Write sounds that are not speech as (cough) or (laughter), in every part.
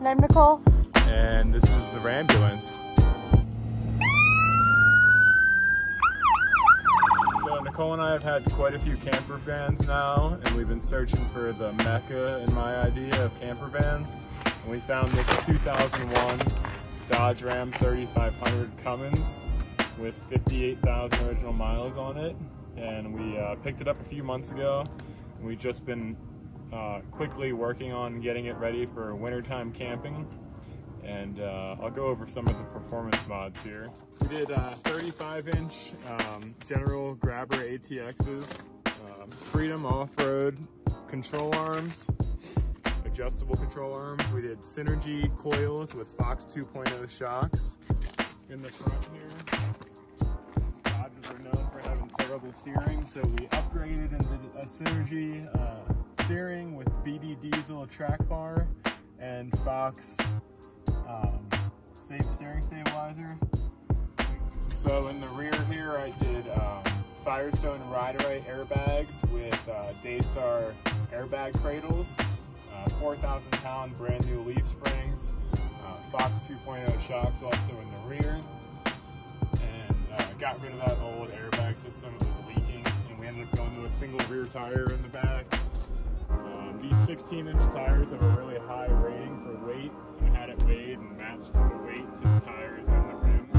And I'm Nicole. And this is the Rambulance. So Nicole and I have had quite a few camper vans now, and we've been searching for the mecca in my idea of camper vans. And we found this 2001 Dodge Ram 3500 Cummins with 58,000 original miles on it. And we uh, picked it up a few months ago. And we've just been uh, quickly working on getting it ready for wintertime camping. And uh, I'll go over some of the performance mods here. We did 35 inch um, General Grabber ATXs, um, Freedom Off-Road control arms, adjustable control arms. We did Synergy coils with Fox 2.0 shocks. In the front here, Dodges are known for having terrible steering, so we upgraded into a Synergy uh, steering with BD Diesel track bar and Fox um, steering stabilizer. So in the rear here, I did um, Firestone Ride-Rite airbags with uh, Daystar airbag cradles, uh, 4,000 pound brand new leaf springs, uh, Fox 2.0 shocks also in the rear, and uh, got rid of that old airbag system that was leaking, and we ended up going to a single rear tire in the back. These 16 inch tires have a really high rating for weight, and had it weighed and matched the weight to the tires and the rims.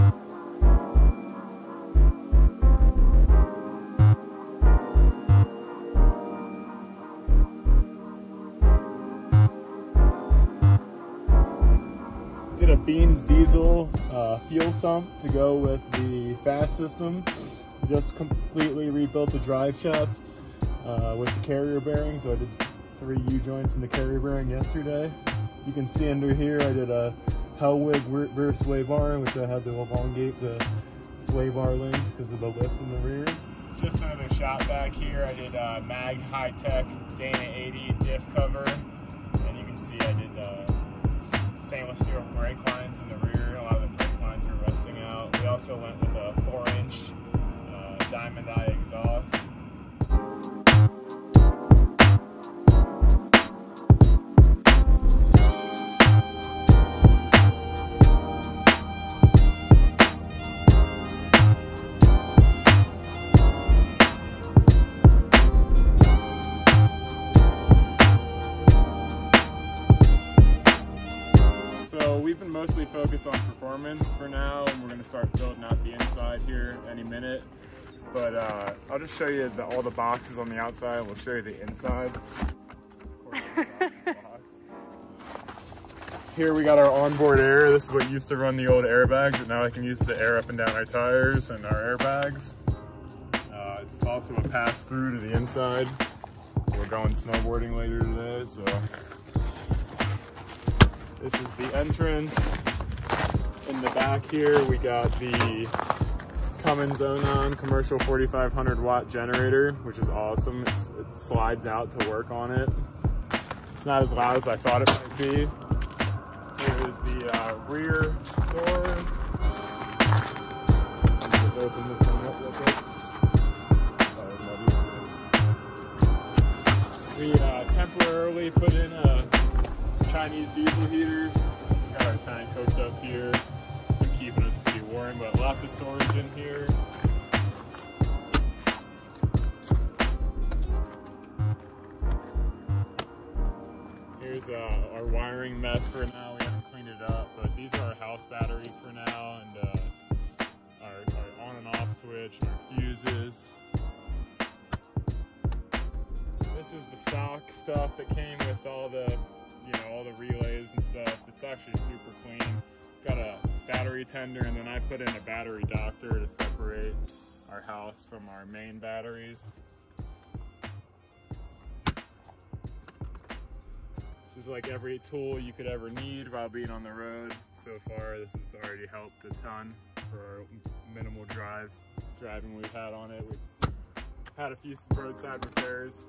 did a Beans diesel uh, fuel sump to go with the FASS system. Just completely rebuilt the drive shaft uh, with the carrier bearing. So I did three U-joints in the carrier bearing yesterday. You can see under here I did a Hellwig rear sway bar, which I had to elongate the sway bar links because of the lift in the rear. Just another shot back here, I did uh, Mag-Hytec Dana 80 diff cover, and you can see I did uh, stainless steel brake lines in the rear. A lot of the brake lines were rusting out. We also went with a 4-inch uh, diamond eye exhaust. Been mostly focused on performance for now, and we're going to start building out the inside here any minute. But uh, I'll just show you the, all the boxes on the outside. We'll show you the inside. (laughs) here we got our onboard air. This is what used to run the old airbags, but now I can use the air up and down our tires and our airbags. Uh, it's also a pass through to the inside. We're going snowboarding later today, so this is the entrance. In the back here, we got the Cummins Onan commercial 4500 watt generator, which is awesome. It's, it slides out to work on it. It's not as loud as I thought it might be. Here is the uh, rear door. Just open this one up real quick. We uh, temporarily put in a Chinese diesel heater. Got our tank hooked up here. It's been keeping us pretty warm, but lots of storage in here. Here's uh, our wiring mess for now. We haven't cleaned it up, but these are our house batteries for now, and uh, our, our on and off switch, and our fuses. This is the stock stuff that came with all the you know, all the relays and stuff. It's actually super clean. It's got a battery tender and then I put in a battery doctor to separate our house from our main batteries. This is like every tool you could ever need while being on the road. So far, this has already helped a ton for our minimal drive driving we've had on it. We've had a few roadside repairs.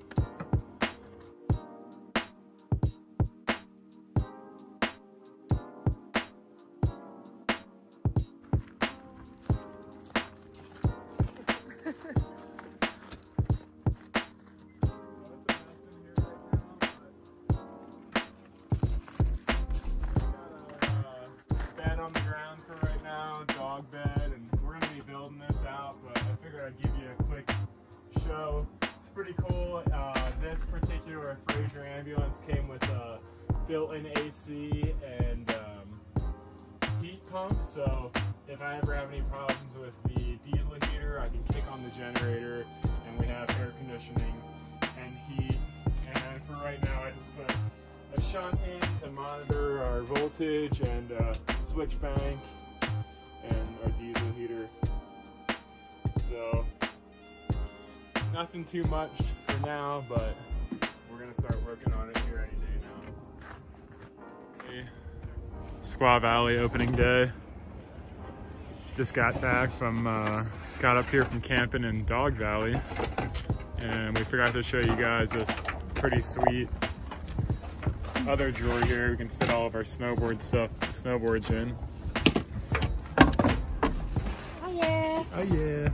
Pretty cool. Uh, this particular Frazer ambulance came with a built-in AC and um, heat pump, so if I ever have any problems with the diesel heater, I can kick on the generator and we have air conditioning and heat. And for right now, I just put a shunt in to monitor our voltage and uh, switch bank and our diesel heater. So nothing too much for now, but we're gonna start working on it here any day now. Okay. Squaw Valley opening day. Just got back from, uh, got up here from camping in Dog Valley, and we forgot to show you guys this pretty sweet other drawer here. We can fit all of our snowboard stuff, snowboards in. Oh yeah. Oh yeah.